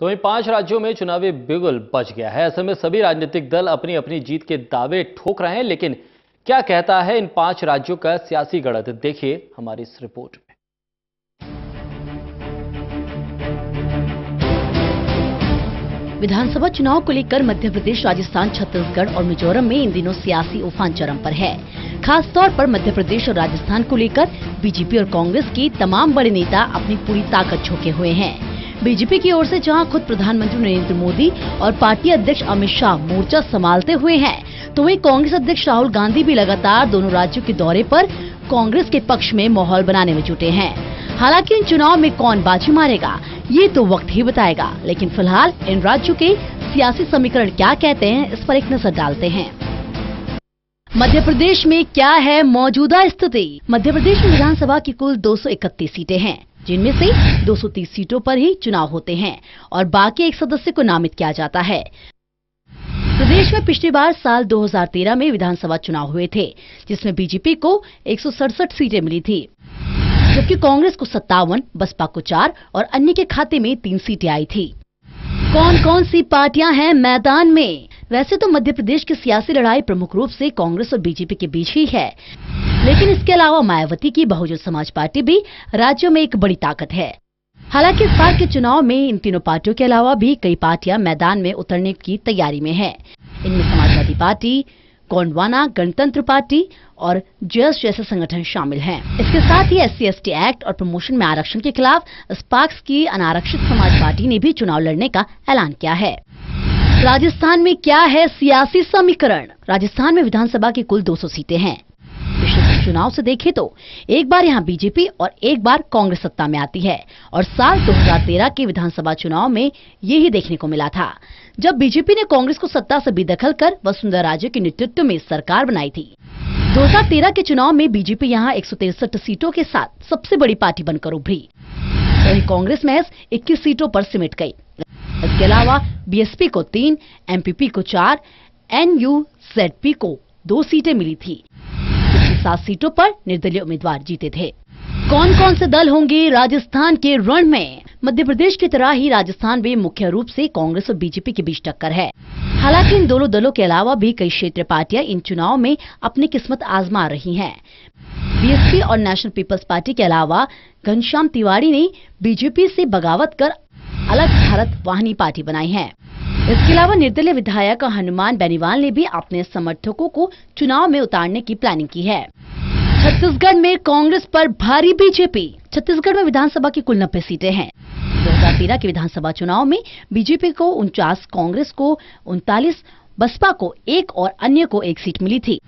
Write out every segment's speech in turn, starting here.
तो वहीं पाँच राज्यों में चुनावी बिगुल बच गया है। ऐसे में सभी राजनीतिक दल अपनी अपनी जीत के दावे ठोक रहे हैं, लेकिन क्या कहता है इन पाँच राज्यों का सियासी गणित? देखिए हमारी इस रिपोर्ट में। विधानसभा चुनाव को लेकर मध्य प्रदेश, राजस्थान, छत्तीसगढ़ और मिजोरम में इन दिनों सियासी उफान चरम पर है। खास तौर पर मध्य प्रदेश और राजस्थान को लेकर बीजेपी और कांग्रेस के तमाम बड़े नेता अपनी पूरी ताकत झोंके हुए हैं। बीजेपी की ओर से जहाँ खुद प्रधानमंत्री नरेंद्र मोदी और पार्टी अध्यक्ष अमित शाह मोर्चा संभालते हुए हैं तो वहीं कांग्रेस अध्यक्ष राहुल गांधी भी लगातार दोनों राज्यों के दौरे पर कांग्रेस के पक्ष में माहौल बनाने में जुटे हैं। हालाँकि इन चुनाव में कौन बाजी मारेगा, ये तो वक्त ही बताएगा, लेकिन फ़िलहाल इन राज्यों के सियासी समीकरण क्या कहते हैं, इस पर एक नज़र डालते हैं। मध्य प्रदेश में क्या है मौजूदा स्थिति? मध्य प्रदेश में विधानसभा की कुल 231 सीटें हैं। जिनमें से 230 सीटों पर ही चुनाव होते हैं और बाकी एक सदस्य को नामित किया जाता है। प्रदेश में पिछली बार साल 2013 में विधानसभा चुनाव हुए थे, जिसमें बीजेपी को एक सौ सड़सठ सीटें मिली थी, जबकि कांग्रेस को सत्तावन, बसपा को चार और अन्य के खाते में तीन सीटें आई थी। कौन कौन सी पार्टियाँ हैं मैदान में? वैसे तो मध्य प्रदेश की सियासी लड़ाई प्रमुख रूप से कांग्रेस और बीजेपी के बीच ही है। लेकिन इसके अलावा मायावती की बहुजन समाज पार्टी भी राज्यों में एक बड़ी ताकत है हालाँकि इस बार के चुनाव में इन तीनों पार्टियों के अलावा भी कई पार्टियाँ मैदान में उतरने की तैयारी में हैं। इनमें समाजवादी पार्टी, गोंडवाना, गणतंत्र पार्टी और जस जैसे संगठन शामिल हैं। इसके साथ ही एस सी एक्ट और प्रमोशन में आरक्षण के खिलाफ स्पार्क्स की अनारक्षित समाज पार्टी ने भी चुनाव लड़ने का ऐलान किया है राजस्थान में क्या है सियासी समीकरण राजस्थान में विधानसभा की कुल 200 सीटें हैं चुनाव से देखें तो एक बार यहाँ बीजेपी और एक बार कांग्रेस सत्ता में आती है और साल 2013 के विधानसभा चुनाव में ये ही देखने को मिला था। जब बीजेपी ने कांग्रेस को सत्ता से बेदखल कर वसुंधरा राजे के नेतृत्व में सरकार बनाई थी। 2013 के चुनाव में बीजेपी यहाँ एक सीटों के साथ सबसे बड़ी पार्टी बनकर उभरी। वही कांग्रेस महज 21 सीटों पर सिमट गई इसके अलावा बीएसपी को तीन, एमपीपी को चार, एनयूजेडपी को दो सीटें मिली थी। सात सीटों पर निर्दलीय उम्मीदवार जीते थे। कौन कौन से दल होंगे राजस्थान के रण में? मध्य प्रदेश की तरह ही राजस्थान में मुख्य रूप से कांग्रेस और बीजेपी के बीच टक्कर है। हालाँकि इन दोनों दलों के अलावा भी कई क्षेत्रीय पार्टियाँ इन चुनाव में अपनी किस्मत आजमा रही हैं। बीएसपी और नेशनल पीपल्स पार्टी के अलावा घनश्याम तिवारी ने बीजेपी से बगावत कर अलग भारत वाहिनी पार्टी बनाई है। इसके अलावा निर्दलीय विधायक हनुमान बेनीवाल ने भी अपने समर्थकों को चुनाव में उतारने की प्लानिंग की है। छत्तीसगढ़ में कांग्रेस पर भारी बीजेपी, छत्तीसगढ़ में विधानसभा की कुल नब्बे सीटें हैं। 2013 के विधानसभा चुनाव में बीजेपी को उनचास, कांग्रेस को उनतालीस, बसपा को एक और अन्य को एक सीट मिली थी।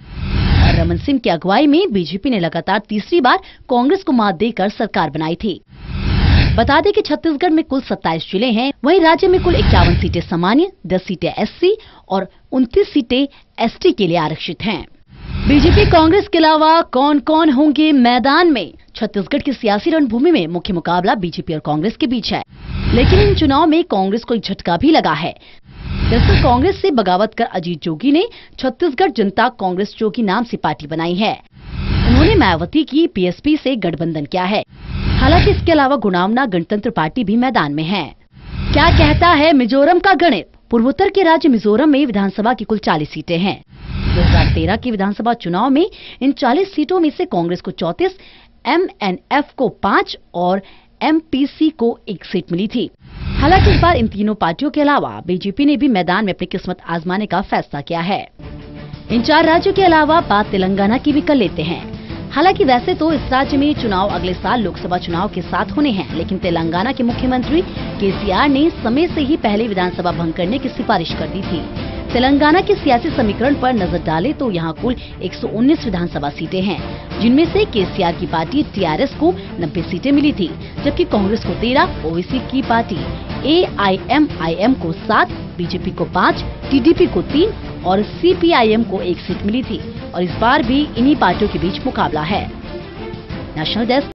रमन सिंह की अगुवाई में बीजेपी ने लगातार तीसरी बार कांग्रेस को मात देकर सरकार बनाई थी। बता दें कि छत्तीसगढ़ में कुल 27 ज़िले हैं। वहीं राज्य में कुल इक्यावन सीटें सामान्य 10 सीटें एससी और 29 सीटें एसटी के लिए आरक्षित हैं। बीजेपी कांग्रेस के अलावा कौन कौन होंगे मैदान में? छत्तीसगढ़ की सियासी रणभूमि में मुख्य मुकाबला बीजेपी और कांग्रेस के बीच है। लेकिन इन चुनाव में कांग्रेस को एक झटका भी लगा है। दरअसल कांग्रेस से बगावत कर अजीत जोगी ने छत्तीसगढ़ जनता कांग्रेस जोगी नाम से पार्टी बनाई है। उन्होंने मायावती की पीएसपी से गठबंधन किया है। हालाँकि इसके अलावा गुणावना गणतंत्र पार्टी भी मैदान में है। क्या कहता है मिजोरम का गणित? पूर्वोत्तर के राज्य मिजोरम में विधानसभा की कुल 40 सीटें हैं। 2013 के विधानसभा चुनाव में इन 40 सीटों में से कांग्रेस को 34, एमएनएफ को पाँच और एमपीसी को एक सीट मिली थी। हालाँकि इस बार इन तीनों पार्टियों के अलावा बीजेपी ने भी मैदान में अपनी किस्मत आजमाने का फैसला किया है। इन चार राज्यों के अलावा बात तेलंगाना की भी कर लेते हैं। हालाँकि वैसे तो इस राज्य में चुनाव अगले साल लोकसभा चुनाव के साथ होने हैं लेकिन तेलंगाना के मुख्यमंत्री केसीआर ने समय से ही पहले विधानसभा भंग करने की सिफारिश कर दी थी। तेलंगाना के सियासी समीकरण पर नज़र डाले तो यहाँ कुल 119 विधानसभा सीटें हैं जिनमें से केसीआर की पार्टी टीआरएस को 90 सीटें मिली थी जबकि कांग्रेस को 13, ओवीसी की पार्टी एआईएमआईएम को सात बीजेपी को पाँच टीडीपी को तीन और सीपीआईएम को एक सीट मिली थी। और इस बार भी इन्हीं पार्टियों के बीच मुकाबला है। National desk